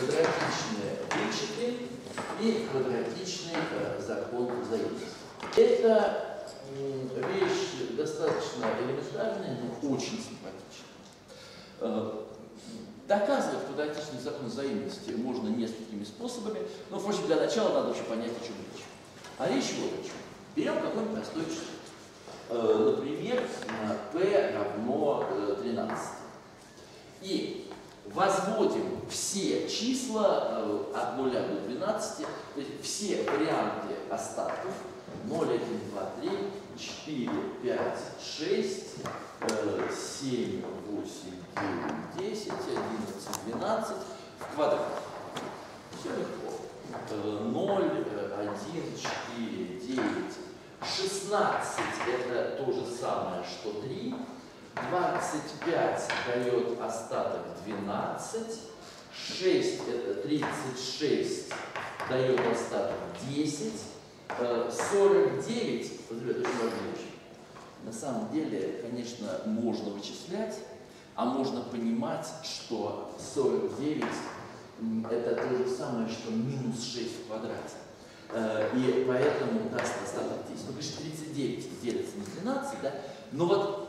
квадратичные вычеты и квадратичный э, закон взаимности. Это вещь достаточно элементарная, но очень симпатичная. Э, доказывать квадратичный закон взаимности можно несколькими способами, но, впрочем, для начала надо вообще понять, о чем речь. А речь вот о чем. Берем какой-нибудь простой число. Э, например, p равно 13. И возводим все числа э, от 0 до 12, то есть все варианты остатков 0, 1, 2, 3, 4, 5, 6, 7, 8, 9, 10, 11, 12 в квадрате. Все легко. 0, 1, 4, 9, 16 это то же самое, что 3. 25 дает остаток 12. 6 это 36 дает остаток 10. 49, вот, ребята, очень важная вещь. На самом деле, конечно, можно вычислять, а можно понимать, что 49 это то же самое, что минус 6 в квадрате. Э, и поэтому даст остаток 10. Ну, конечно, 39 делится на 13, да? Но вот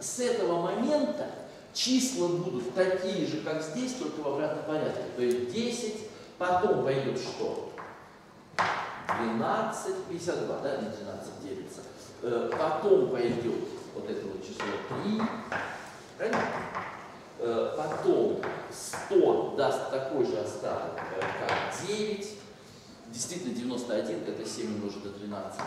с этого момента числа будут такие же, как здесь, только в обратном порядке. То есть 10, потом пойдет что? 12, 52, да, на 12 делится. Э, потом пойдет вот это вот число 3, правильно? Э, потом 100 даст такой же остаток, как 9, Действительно, 91 это 7 умножить на 13.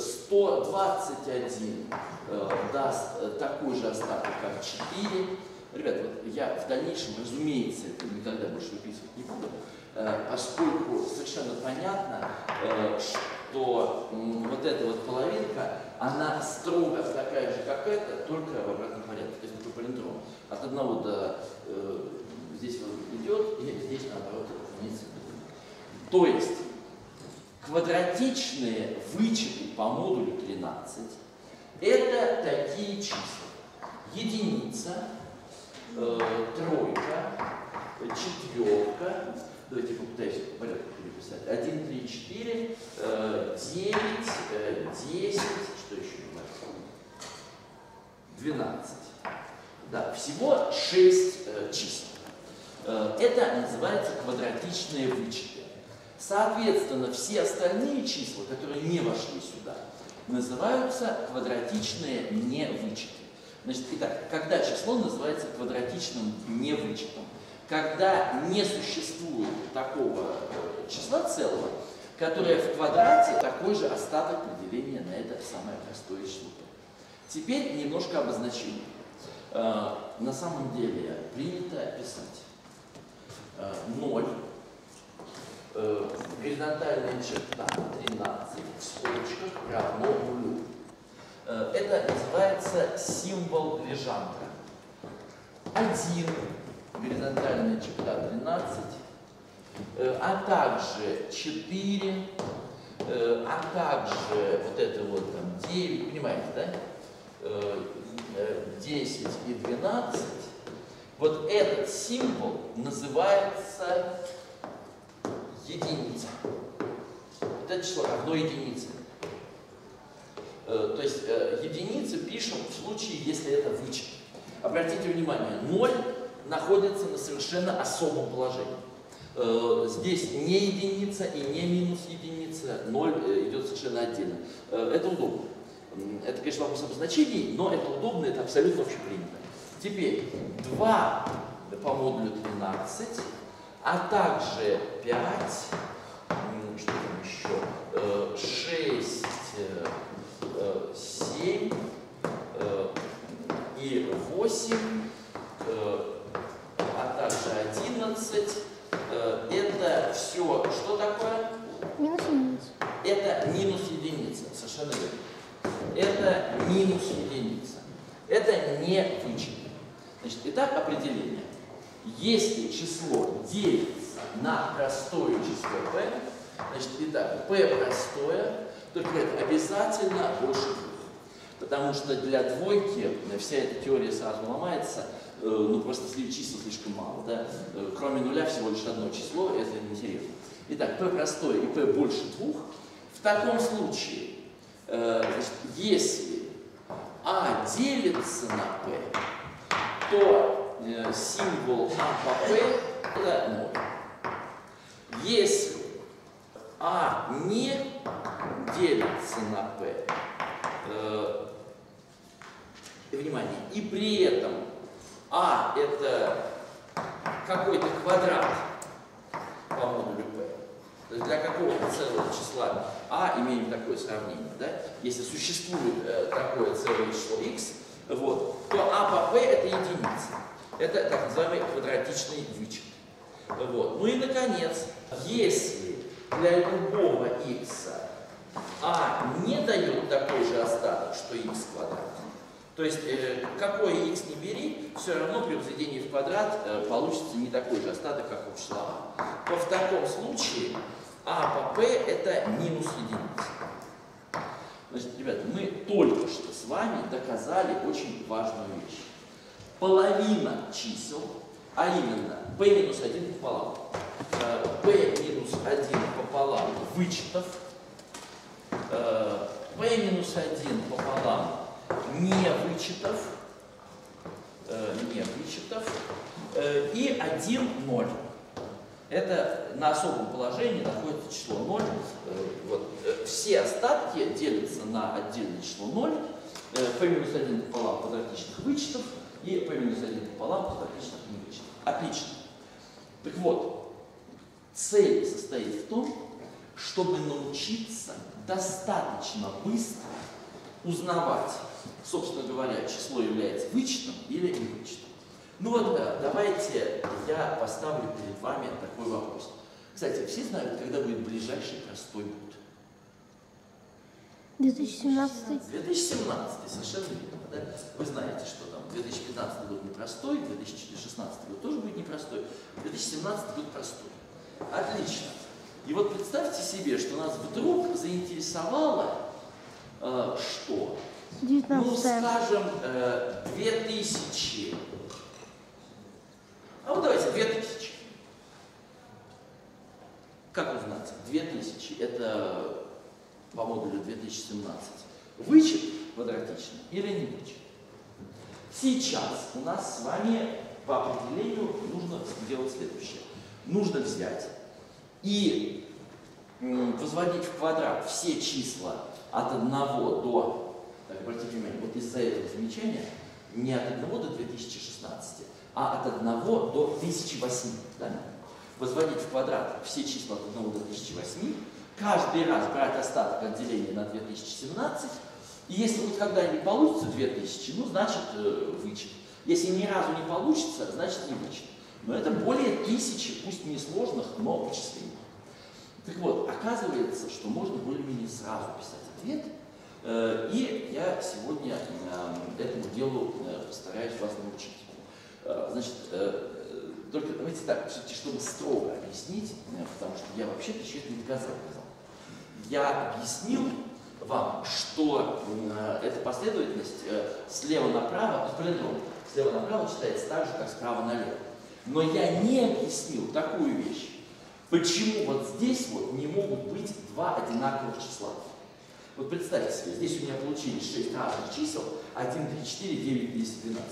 121 э, даст э, такой же остаток, как 4. Ребята, вот я в дальнейшем, разумеется, это никогда больше выписывать не буду, э, поскольку совершенно понятно, что вот эта вот половинка, она строго такая же, как эта, только в обратном порядке. То есть такой палиндром. От одного до здесь он идет, и здесь наоборот вниз то есть квадратичные вычеты по модулю 13 это такие числа. Единица, э, тройка, четверка, давайте попытаюсь по порядку переписать. 1, 3, 4, э, 9, э, 10, что еще нас? 12. Да, всего 6 э, чисел. Э, это называется квадратичные вычеты. Соответственно, все остальные числа, которые не вошли сюда, называются квадратичные невычеты. Значит, итак, когда число называется квадратичным невычетом? Когда не существует такого э, числа целого, которое в квадрате такой же остаток деления на это самое простое число. Теперь немножко обозначений. Э, на самом деле принято писать 0 э, горизонтальная черта 13 в скобочках равно нулю. Э, это называется символ Лежанка. 1 горизонтальная черта 13, э, а также 4, э, а также вот это вот там 9, понимаете, да? Э, 10 и 12. Вот этот символ называется единица. Вот это число равно единице. Э, то есть э, единицы пишем в случае, если это вычет. Обратите внимание, 0 находится на совершенно особом положении. Э, здесь не единица и не минус единица, 0 идет совершенно отдельно. Это удобно. Это, конечно, вопрос обозначений, но это удобно, это абсолютно общепринято. Теперь 2 по модулю 13 а также 5, что там еще, 6, 7 и 8, а также 11. Э, это все, что такое? Минус единица. Это минус единица, совершенно верно. Это минус единица. Это не вычет. Значит, итак, определение. Если число делится на простое число p, значит, итак, p простое, только это обязательно больше двух. Потому что для двойки вся эта теория сразу ломается. э, ну просто числа слишком мало, да? Э, кроме нуля всего лишь одно число, это неинтересно. Итак, p простое и p больше двух. В таком случае, э, значит, если а делится на p, то э, символ а по p это 0. Если а не делится на p, э, внимание, и при этом а это какой-то квадрат по модулю p, то есть для какого-то целого числа а имеем такое сравнение, да, если существует э, такое целое число x, вот, то а по p это единица. Это так называемый квадратичный вычет. Вот. Ну и наконец, если для любого x а не дает такой же остаток, что x квадрат, то есть э, какой x не бери, все равно при возведении в квадрат э, получится не такой же остаток, как у числа а. То в таком случае а по p это минус единица. Значит, ребята, мы только что с вами доказали очень важную вещь. Половина чисел, а именно p минус 1 пополам, э, p минус 1 пополам вычетов, p минус 1 пополам не вычетов, э, не вычетов э, и 1, 0. Это на особом положении находится число 0. Э, вот. Э, все остатки делятся на отдельное число 0, э, p минус 1 пополам квадратичных вычетов и p минус 1 пополам квадратичных невычетов. Отлично. Так вот, цель состоит в том, чтобы научиться достаточно быстро узнавать, собственно говоря, число является вычетом или не вычетом. Ну вот, давайте я поставлю перед вами такой вопрос. Кстати, все знают, когда будет ближайший простой год? 2017. 2017, совершенно верно. Да? Вы знаете, что там 2015 год непростой, 2016 год тоже будет непростой, 2017 год простой. Отлично. И вот представьте себе, что нас вдруг заинтересовало, э, что? 19. Ну, скажем, э, 2000. А вот давайте 2000. Как узнать? 2000 это по модулю 2017. Вычет квадратичный или не вычет? Сейчас у нас с вами по определению нужно сделать следующее. Нужно взять и возводить в квадрат все числа от 1 до, так, обратите внимание, вот из-за этого замечания не от 1 до 2016, а от 1 до 1008. Да? Возводить в квадрат все числа от 1 до 1008, каждый раз брать остаток от деления на 2017, и если хоть когда-нибудь получится 2000, ну, значит, э, вычет. Если ни разу не получится, значит, не вычет. Но это более тысячи, пусть не сложных, но вычислений. Так вот, оказывается, что можно более-менее сразу писать ответ, э, и я сегодня э, этому делу постараюсь вас научить. Значит, только давайте так, чтобы строго объяснить, потому что я вообще-то это не доказал. Я объяснил вам, что эта последовательность слева направо, есть слева направо читается так же, как справа налево. Но я не объяснил такую вещь, почему вот здесь вот не могут быть два одинаковых числа. Вот представьте себе, здесь у меня получились 6 разных чисел, 1, 3, 4, 9, 10, 12.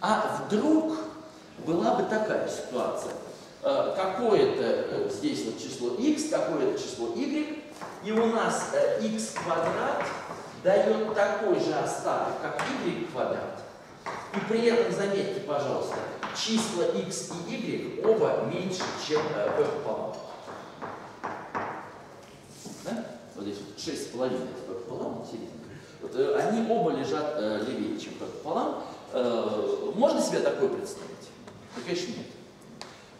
А вдруг была бы такая ситуация, э, какое-то э, здесь вот число x, какое-то число y, и у нас x э, квадрат дает такой же остаток, как y квадрат. И при этом, заметьте, пожалуйста, числа x и y оба меньше, чем p пополам. Да? Вот здесь вот 6,5 это p пополам, Вот, э, они оба лежат э, левее, чем p пополам. Э, можно себе такое представить? Да, конечно, нет.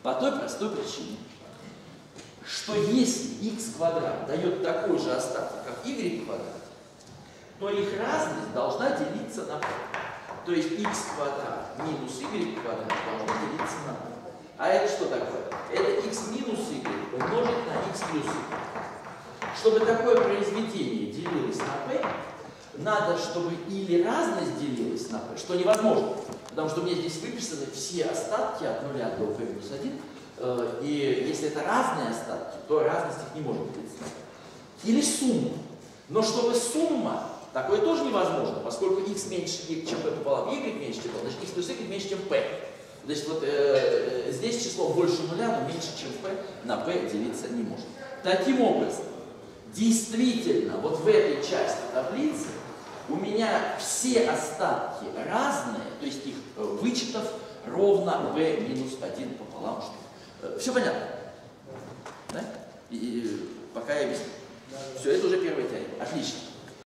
По той простой причине, что если x квадрат дает такой же остаток, как y квадрат, то их разность должна делиться на p. То есть x квадрат минус y квадрат должно делиться на 2. А это что такое? Это x минус y умножить на x плюс y. Чтобы такое произведение делилось на p, надо, чтобы или разность делилась на p, что невозможно. Потому что у меня здесь выписаны все остатки от 0 до p минус 1. Э, И если это разные остатки, то разность их не может быть. Или сумма. Но чтобы сумма, такое тоже невозможно, поскольку x меньше, чем p пополам, y меньше, чем p, значит x плюс y меньше, чем p. Значит, вот э, э, здесь число больше нуля, но меньше, чем p, на p делиться не может. Таким образом, действительно, вот в этой части таблицы у меня все остатки разные, то есть их э, вычетов ровно p минус 1 пополам. Что... Все понятно? Да? И, и, пока я объясню. Все, это уже первая теорема. Отлично.